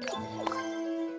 you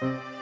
you